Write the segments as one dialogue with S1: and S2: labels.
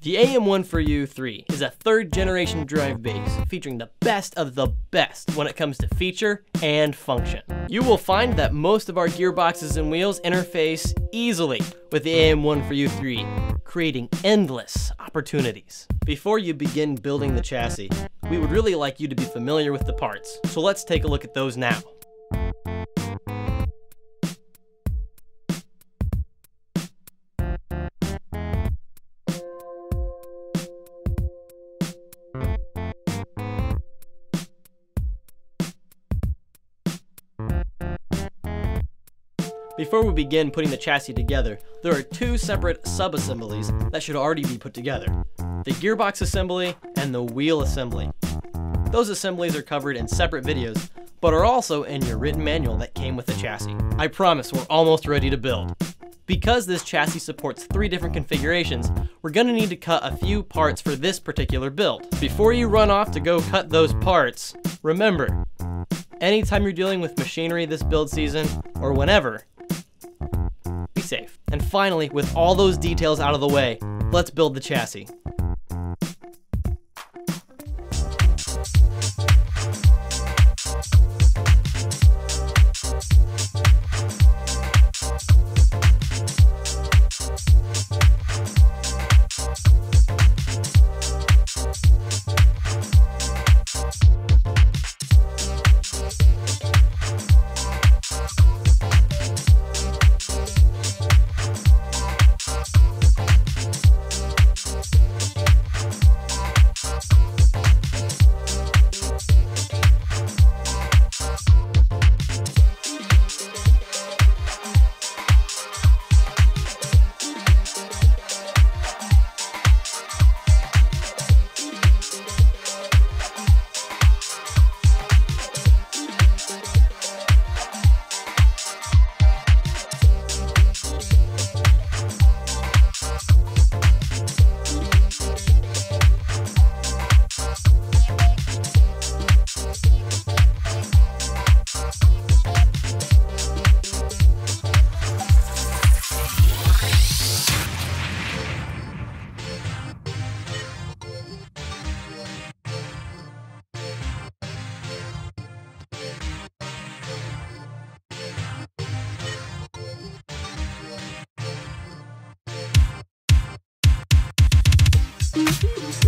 S1: The AM14U3 is a third generation drive base featuring the best of the best when it comes to feature and function. You will find that most of our gearboxes and wheels interface easily with the AM14U3, creating endless opportunities. Before you begin building the chassis, we would really like you to be familiar with the parts, so let's take a look at those now. Before we begin putting the chassis together, there are two separate sub-assemblies that should already be put together. The gearbox assembly and the wheel assembly. Those assemblies are covered in separate videos, but are also in your written manual that came with the chassis. I promise we're almost ready to build. Because this chassis supports three different configurations, we're gonna need to cut a few parts for this particular build. Before you run off to go cut those parts, remember, anytime you're dealing with machinery this build season, or whenever, safe. And finally, with all those details out of the way, let's build the chassis. Mm-hmm.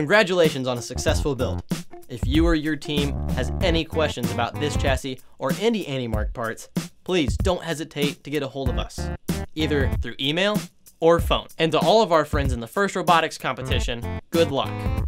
S1: Congratulations on a successful build. If you or your team has any questions about this chassis or any AndyMark parts, please don't hesitate to get a hold of us, either through email or phone. And to all of our friends in the FIRST Robotics competition, good luck.